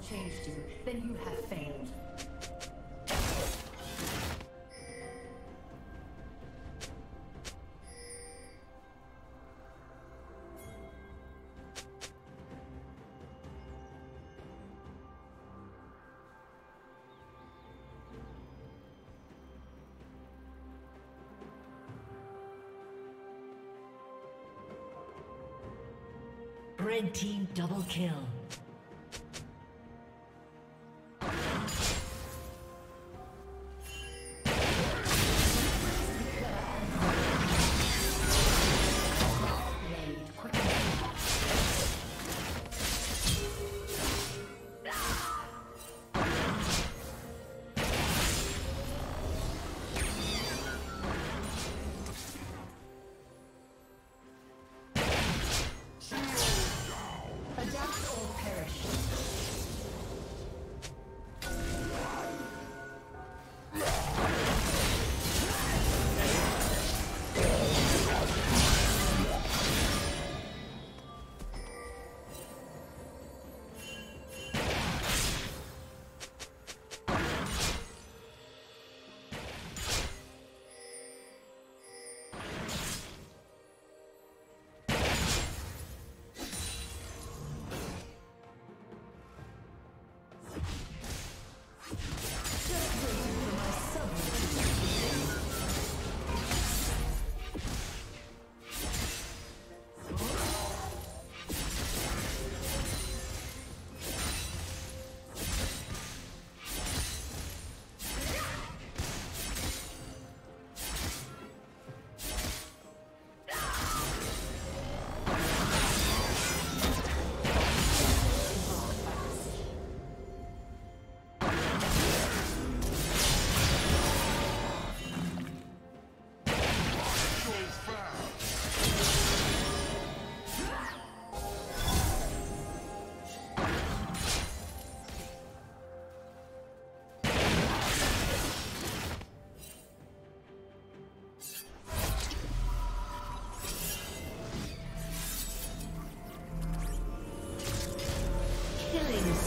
hasn't changed you, then you have failed. Red team double kill.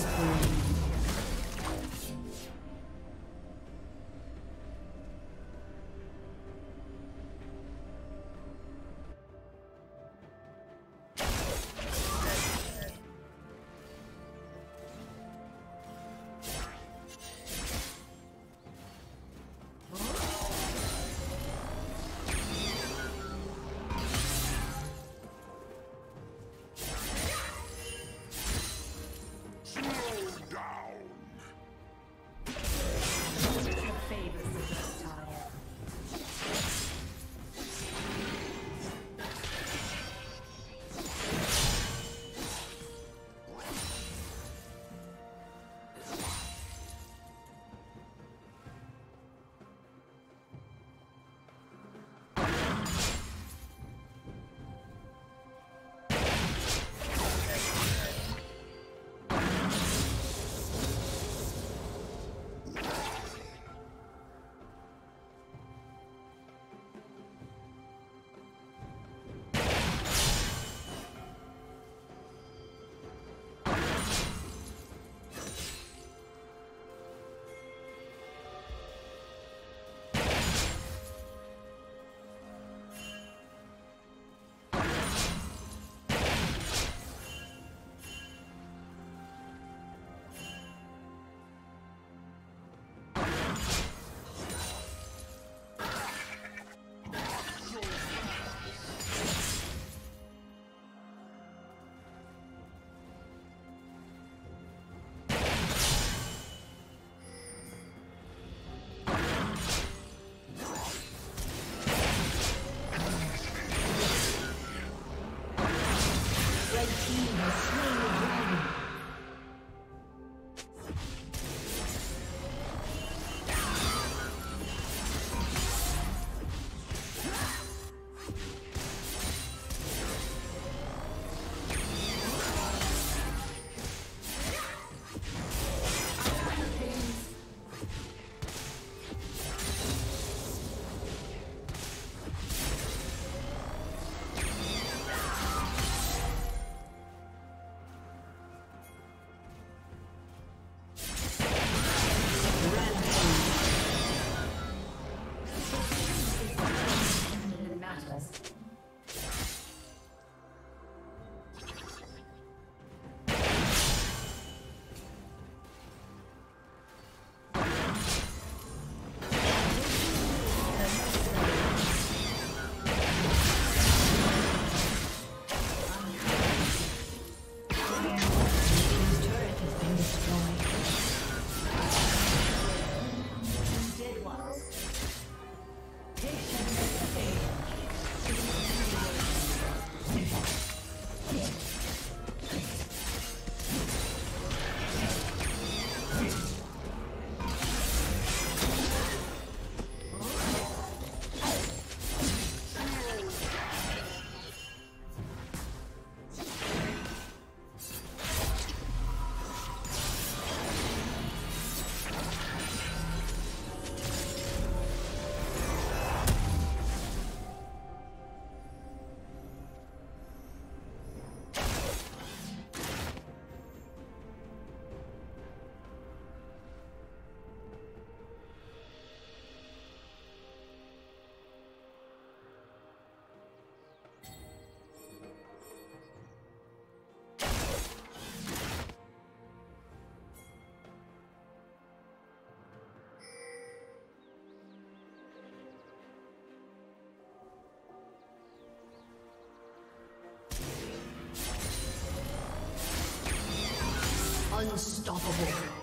Spring. Unstoppable.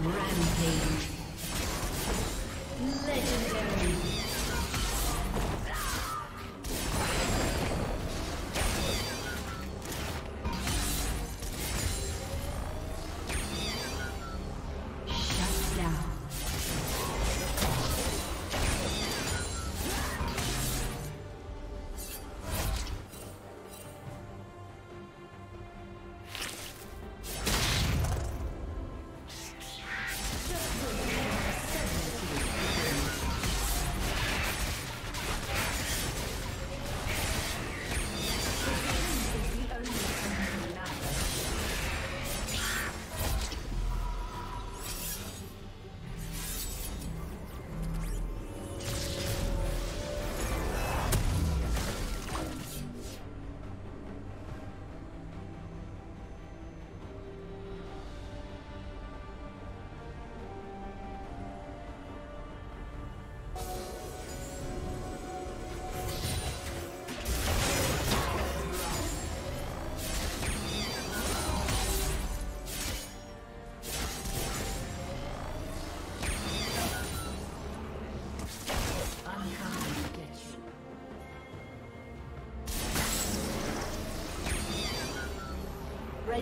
Rampage. Legendary.